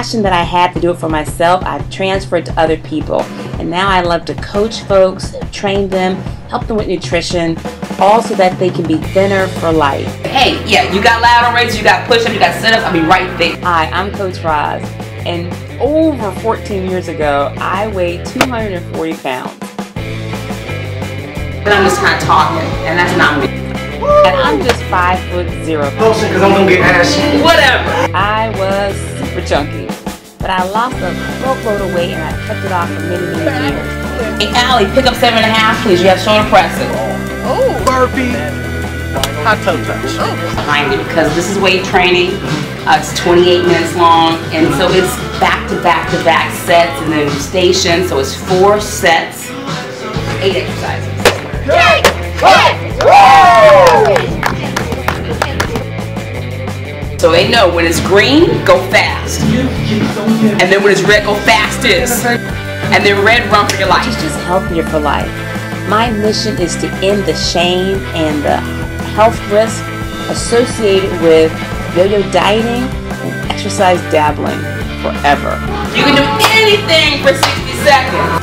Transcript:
passion that I had to do it for myself, I've transferred to other people. And now I love to coach folks, train them, help them with nutrition, all so that they can be thinner for life. Hey, yeah, you got lateral raises, you got push-ups, you got sit-ups, I'll be right there. Hi, I'm Coach Roz, and over 14 years ago, I weighed 240 pounds. And I'm just kind of talking, and that's not me. And I'm just five foot zero. Closer, because I'm gonna get ashy. Whatever. I was super chunky, but I lost a boatload of weight and I kept it off for many, many years. Hey, Allie, pick up seven and a half, please. You have shoulder presses. Oh. Burpee. Hot toe touch. Behind it, because this is weight training. Uh, it's 28 minutes long, and so it's back to back to back sets and then stations. So it's four sets, eight exercises. So they know when it's green, go fast. And then when it's red, go fastest. And then red, run for your life. It's just healthier for life. My mission is to end the shame and the health risk associated with yo-yo dieting and exercise dabbling forever. You can do anything for 60 seconds.